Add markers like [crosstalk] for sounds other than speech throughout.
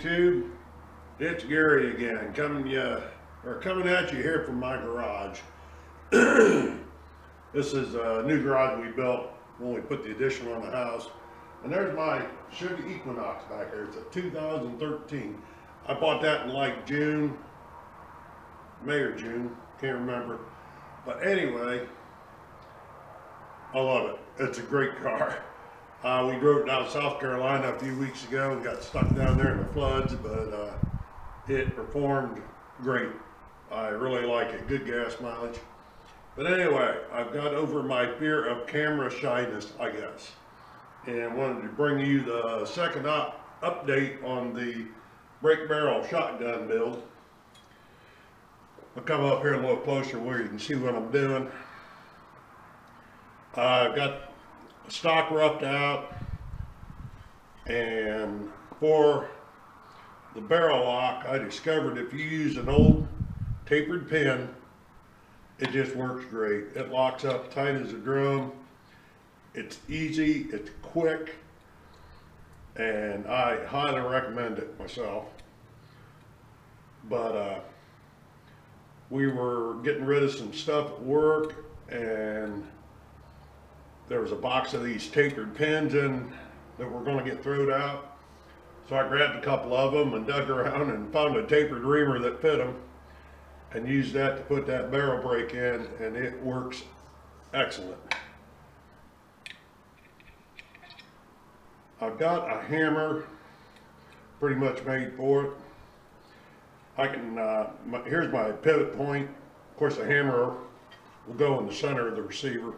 YouTube. It's Gary again, coming you or coming at you here from my garage. [clears throat] this is a new garage we built when we put the addition on the house. And there's my Chevy Equinox back here. It's a 2013. I bought that in like June, May or June, can't remember. But anyway, I love it. It's a great car. [laughs] Uh, we drove down South Carolina a few weeks ago and got stuck down there in the floods, but uh, it performed great. I really like it. Good gas mileage. But anyway, I've got over my fear of camera shyness, I guess, and wanted to bring you the second up update on the break barrel shotgun build. I'll come up here a little closer where you can see what I'm doing. I've got stock roughed out and for the barrel lock I discovered if you use an old tapered pin it just works great. It locks up tight as a drum. It's easy it's quick and I highly recommend it myself. But uh, we were getting rid of some stuff at work and there was a box of these tapered pins in that were going to get thrown out. So I grabbed a couple of them and dug around and found a tapered reamer that fit them and used that to put that barrel brake in and it works excellent. I've got a hammer pretty much made for it. I can, uh, my, here's my pivot point. Of course the hammer will go in the center of the receiver.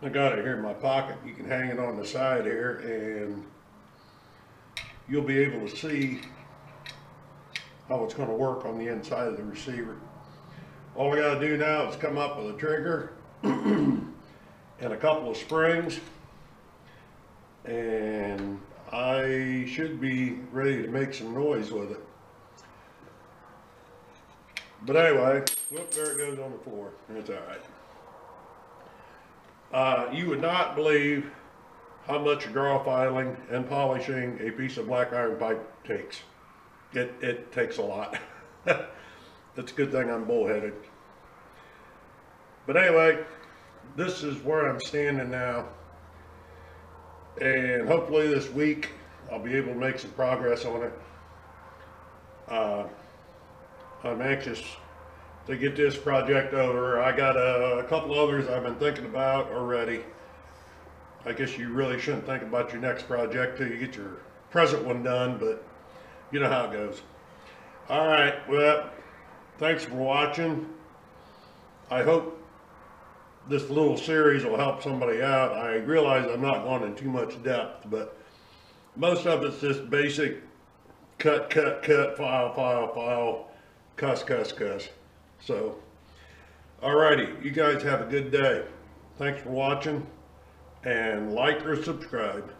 I got it here in my pocket. You can hang it on the side here and you'll be able to see how it's going to work on the inside of the receiver. All we got to do now is come up with a trigger [clears throat] and a couple of springs and I should be ready to make some noise with it. But anyway, whoop, there it goes on the floor. That's all right. Uh, you would not believe how much draw filing and polishing a piece of black iron pipe takes. It, it takes a lot. [laughs] it's a good thing I'm bullheaded. But anyway, this is where I'm standing now. And hopefully this week I'll be able to make some progress on it. Uh, I'm anxious to get this project over. I got a, a couple others I've been thinking about already. I guess you really shouldn't think about your next project till you get your present one done, but you know how it goes. All right, well, thanks for watching. I hope this little series will help somebody out. I realize I'm not going in too much depth, but most of it's just basic cut, cut, cut, file, file, file, cuss, cuss, cuss. So, alrighty, you guys have a good day. Thanks for watching and like or subscribe.